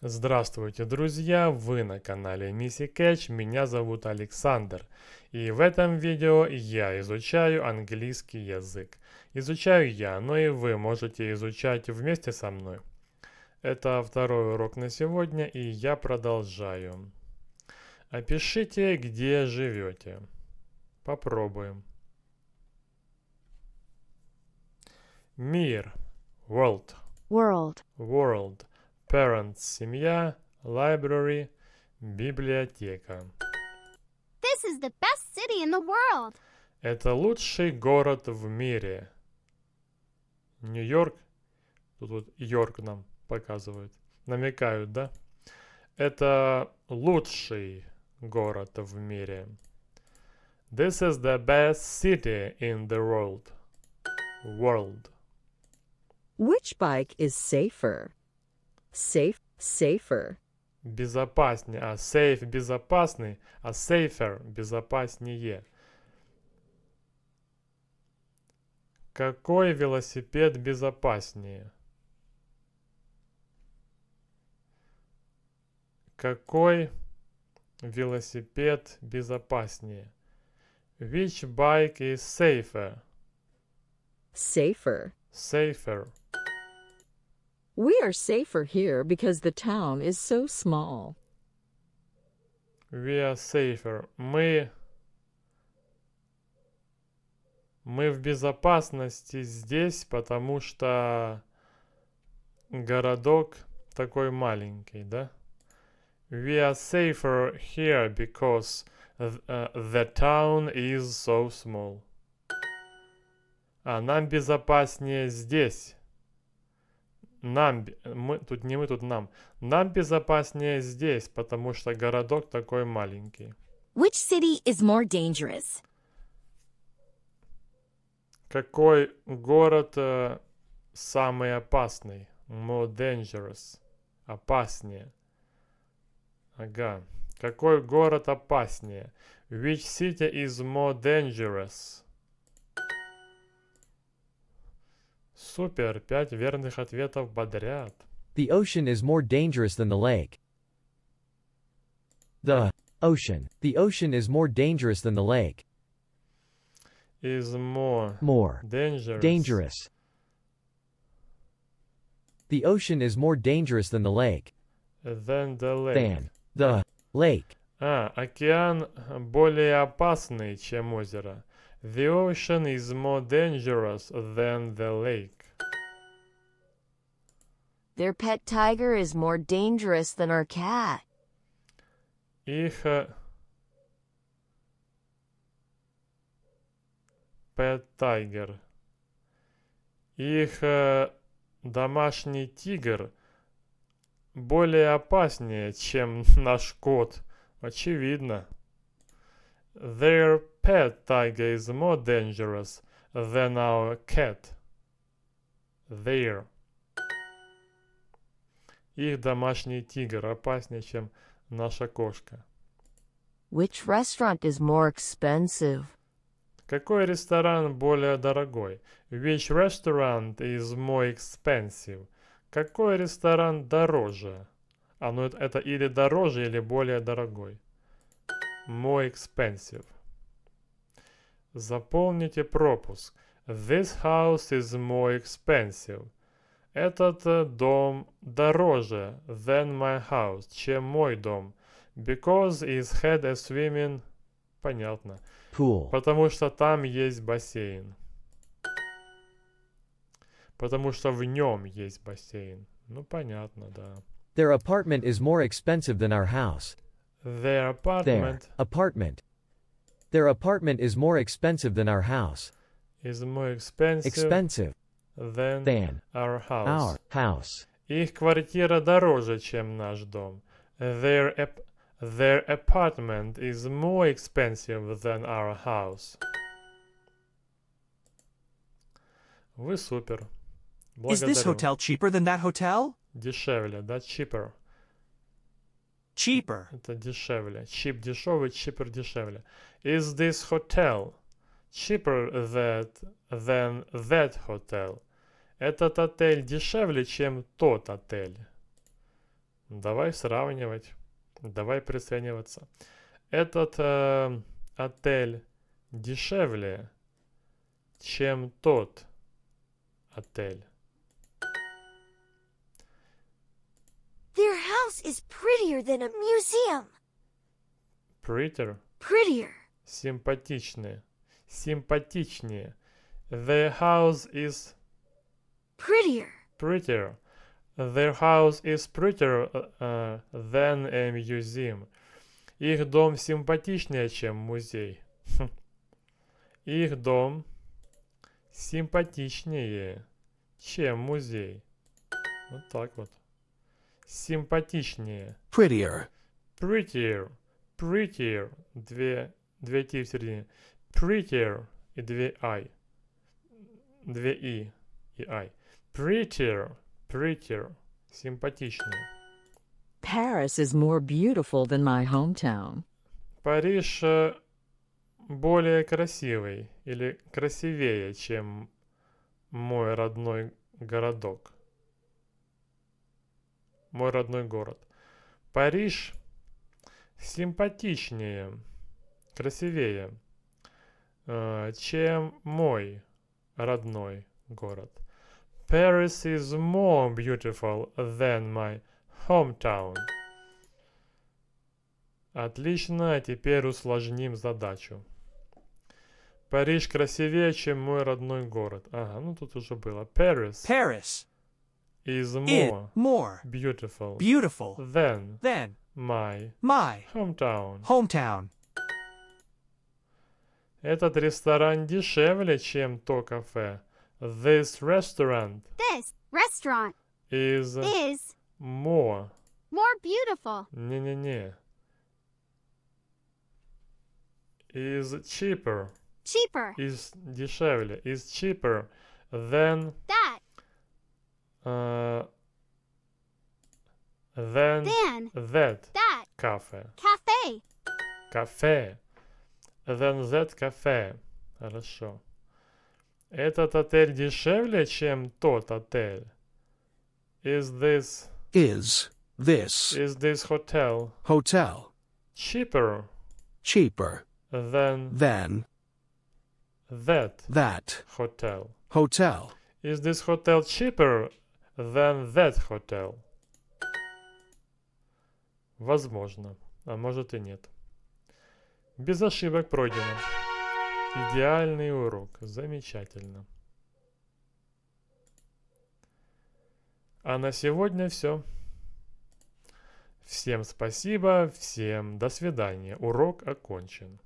Здравствуйте, друзья! Вы на канале Мисси Кэтч, меня зовут Александр. И в этом видео я изучаю английский язык. Изучаю я, но и вы можете изучать вместе со мной. Это второй урок на сегодня, и я продолжаю. Опишите, где живете. Попробуем. Мир. World. World. World. Parents – семья, library – библиотека. This is the best city in the world. Это лучший город в мире. Нью-Йорк, тут вот Йорк нам показывают, намекают, да? Это лучший город в мире. This is the best city in the world. World. Which bike is safer? Safe, safer. Безопаснее, а safe безопасный, а safer безопаснее. Какой велосипед безопаснее? Какой велосипед безопаснее? Which bike is safer? Safer. Safer. We are safer here because the town is so small. We are safer. Мы... Мы в безопасности здесь, потому что городок такой маленький, да? We are safer here because uh, the town is so small. А нам безопаснее здесь. Нам, мы, тут не мы, тут нам. Нам безопаснее здесь, потому что городок такой маленький. Which city is more dangerous? Какой город э, самый опасный? More dangerous. Опаснее. Ага. Какой город опаснее? Which city is more dangerous? Супер, пять верных ответов подряд. The ocean is more dangerous than the lake. The ocean. The ocean is more dangerous than the lake. Is more More dangerous. dangerous. The ocean is more dangerous than the lake. Than the lake. Than the lake. А, океан более опасный, чем озеро. The ocean is more dangerous than the lake. Their pet tiger is more dangerous than our cat. Их э, pet tiger. Их э, домашний тигр более опаснее, чем наш кот. Очевидно. Their pet tiger is more dangerous than our cat. Their. Их домашний тигр опаснее, чем наша кошка. Which restaurant is more expensive? Какой ресторан более дорогой? Which restaurant is more expensive? Какой ресторан дороже? А ну это, это или дороже, или более дорогой. More expensive. Заполните пропуск. This house is more expensive. Этот э, дом дороже than my house, чем мой дом. Because it had a swimming... Понятно. Pool. Потому что там есть бассейн. Потому что в нем есть бассейн. Ну, понятно, да. Their apartment is more expensive than our house. Their Their apartment apartment. Their apartment is more expensive than our house. is more expensive Expensive than than our house. our house. Их квартира дороже, чем наш дом. Their, ap- their apartment is more expensive than our house. Вы супер. Is this Благодарю. hotel cheaper than that hotel? Дешевле, да? Cheaper. Cheaper. Это дешевле. Cheap дешевый, cheaper дешевле. Is this hotel cheaper that, than that hotel? Этот отель дешевле, чем тот отель. Давай сравнивать. Давай прицениваться. Этот э, отель дешевле, чем тот отель. Their house is prettier than a museum. Prettier. Prettier. Симпатичнее. Симпатичнее. Their house is Prettier. prettier. Their house is prettier uh, than a museum. Их дом симпатичнее, чем музей. Их дом симпатичнее, чем музей. Вот так вот. Симпатичнее. Prettier. Prettier. Prettier. Две, две T в середине. Prettier и две I. Две И и I. Prettier. Prettier. Симпатичнее. Paris is more beautiful than my hometown. Париж э, более красивый или красивее, чем мой родной городок. Мой родной город. Париж симпатичнее, красивее, э, чем мой родной город. Paris is more beautiful than my hometown. Отлично, а теперь усложним задачу. Париж красивее, чем мой родной город. Ага, ну тут уже было. Paris Paris is is more more beautiful beautiful than than my my hometown. hometown. Этот ресторан дешевле, чем то кафе. This restaurant This restaurant is is more. more beautiful. Не-не-не. Is cheaper. Cheaper. Is дешевле. Is cheaper than That. uh, than Then. that That. cafe. Cafe. Кафе. Than that cafe. Хорошо. Этот отель дешевле, чем тот отель. Is this Is this is this hotel hotel cheaper cheaper than than that that hotel? hotel? Is this hotel cheaper than that hotel? Возможно, а может и нет. Без ошибок пройдено. Идеальный урок. Замечательно. А на сегодня все. Всем спасибо, всем до свидания. Урок окончен.